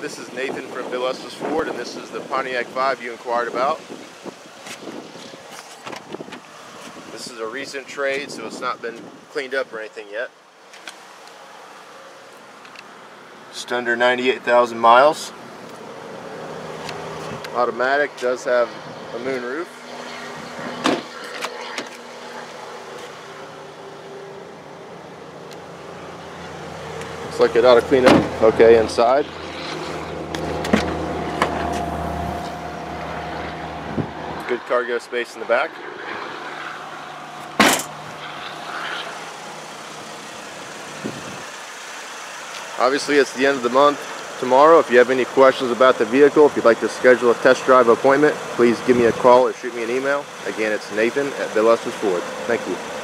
this is Nathan from Bill Estes Ford, and this is the Pontiac Vibe you inquired about. This is a recent trade, so it's not been cleaned up or anything yet. Just under 98,000 miles. Automatic, does have a moon roof. Looks like it ought to clean up okay inside. Good cargo space in the back. Obviously it's the end of the month tomorrow. If you have any questions about the vehicle, if you'd like to schedule a test drive appointment, please give me a call or shoot me an email. Again, it's Nathan at Bill Estes Ford. Thank you.